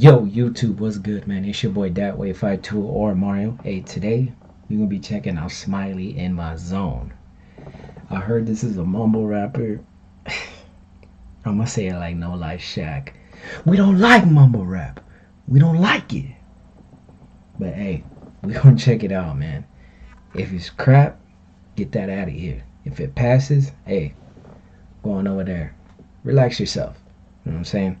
Yo, YouTube, what's good, man? It's your boy Datway52 or Mario. Hey, today we're gonna be checking out Smiley in my zone. I heard this is a mumble rapper. I'm gonna say it like NoLifeShaq. We don't like mumble rap. We don't like it. But hey, we gonna check it out, man. If it's crap, get that out of here. If it passes, hey, go on over there. Relax yourself. You know what I'm saying?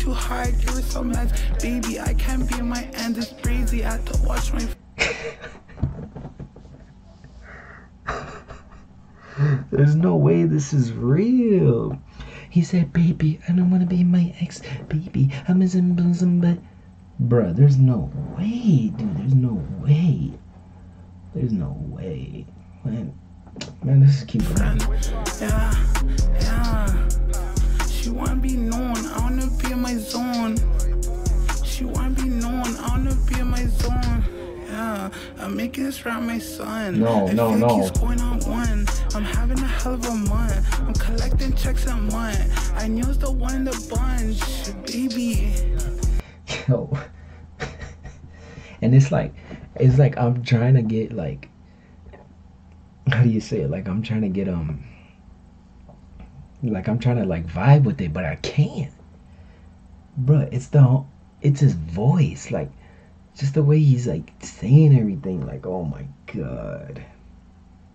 too high. Give her some meds. Baby, I can't be in my end. It's crazy. I had to watch my. There's no way this is real. He said, baby, I don't want to be my ex. Baby, I'm in bosom, but. Bruh, there's no way, dude. There's no way. There's no way. Man, man, let's keep going. Yeah, yeah. In my zone. Yeah, I'm making this around my son. No, I no, no. He's going on one. I'm having a hell of a month. I'm collecting checks a month. I knew it's the one in the bunch, baby. Yo. and it's like, it's like I'm trying to get like, how do you say it? Like I'm trying to get um, like I'm trying to like vibe with it, but I can't. Bruh, it's the, it's his voice, like, just the way he's like saying everything. Like, oh my god.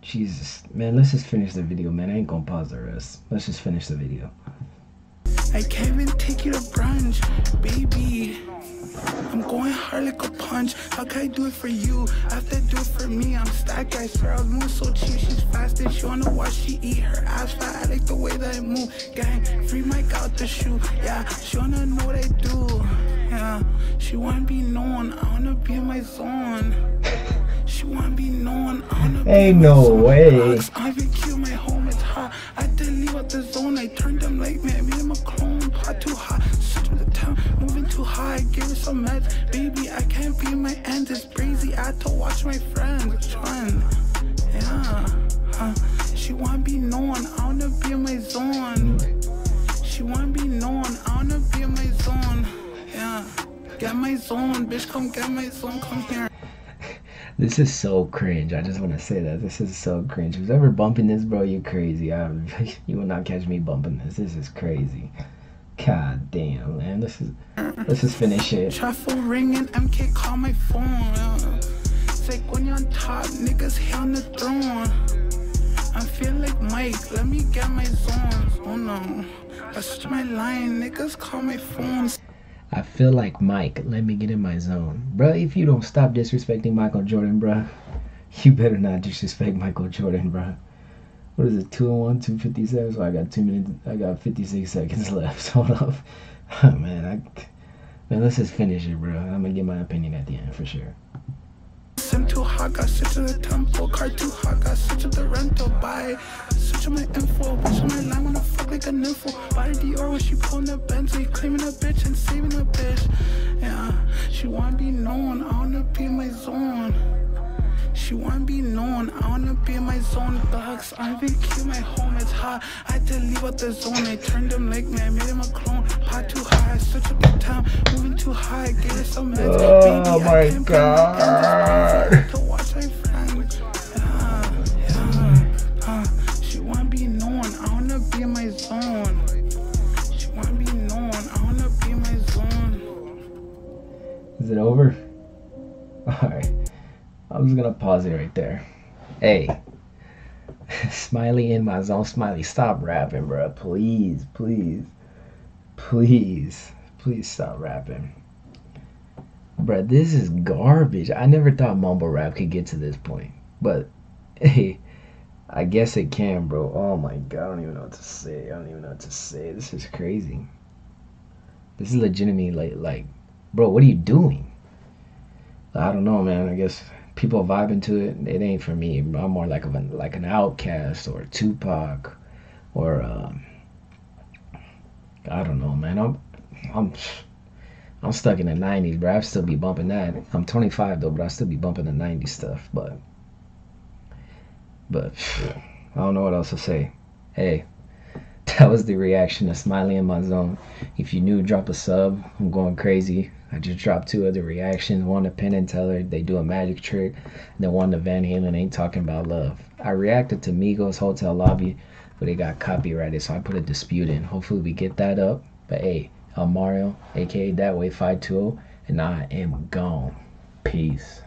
Jesus, man, let's just finish the video, man. I ain't gonna pause the rest. Let's just finish the video. I can't even take you to brunch, baby. I'm going hard like a punch. How can I do it for you? I have to do it for me. I'm stacked, guys. Swear I was moving so cheap. She's fast and she wanna watch she eat her ass fat. I like the way that I move. Gang, free Mike out the shoe. Yeah, she wanna know what I do. Yeah, she wanna be known. I wanna be in my zone. She wanna be known. I wanna be Ain't no way. I've been cute, my home is hot. I to leave out the zone. I turned them like me. I made him a clone. Pot too hot. Switch with the town. Moving too high. Give her some meds. Baby, I can't be in my end. It's crazy. I had to watch my friends. Which? Yeah. Huh. She wanna be known. I wanna be in my zone. She wanna be known. I wanna be in my. Get my zone, bitch. Come get my zone. Come here. This is so cringe. I just want to say that this is so cringe. Who's ever bumping this, bro? You crazy. I, you will not catch me bumping this. This is crazy. God damn, man. This is. Let's just finish it. Truffle ringing, MK call my phone. Yeah. Say when you're on top, niggas here on the throne. I feel like Mike, let me get my zones. Oh no, that's my line, niggas call my phone. I feel like Mike. Let me get in my zone, bro. If you don't stop disrespecting Michael Jordan, bro, you better not disrespect Michael Jordan, bro. What is it? Two and one, two fifty seven. So I got two minutes. I got fifty six seconds left. Hold up, oh, man. I man, let's just finish it, bro. I'm gonna get my opinion at the end for sure. Sim too hot, got switch to the temple. Car too hot, got switch to the rental. Buy, switch to my info. Bitch on my line, wanna fuck like a nympho. Body Dior when she pulling the Bentley. Claiming a bitch and saving a bitch. Yeah, she wanna be known. I wanna be in my zone. She wanna be known, I wanna be in my zone thugs. I'm cute, my home is hot. I had to leave out the zone. I turned him like me, I made him a clone. Pot too high, switch up the time, moving too high, get it some meds. Oh Baby, my I God. To watch my friends. Yeah, yeah, uh, she wanna be known, I wanna be in my zone. She wanna be known, I wanna be in my zone. Is it over? Alright. I'm just gonna pause it right there. Hey. Smiley in my zone. Smiley, stop rapping, bro. Please, please. Please. Please stop rapping. Bro, this is garbage. I never thought mumble rap could get to this point. But hey, I guess it can, bro. Oh my god, I don't even know what to say. I don't even know what to say. This is crazy. This is legitimately like like bro, what are you doing? I don't know, man. I guess people vibing to it. It ain't for me. I'm more like of an like an OutKast or Tupac or um, I don't know, man. I'm I'm I'm stuck in the '90s, bro. I still be bumping that. I'm 25 though, but I still be bumping the '90s stuff. But but I don't know what else to say. Hey, that was the reaction of Smiley in my zone. If you new, drop a sub. I'm going crazy. I just dropped two other reactions. One to Penn and Teller, they do a magic trick. And then one to Van Halen, ain't talking about love. I reacted to Migos Hotel Lobby, but it got copyrighted, so I put a dispute in. Hopefully we get that up. But hey, I'm Mario, aka DatWay520, and I am gone. Peace.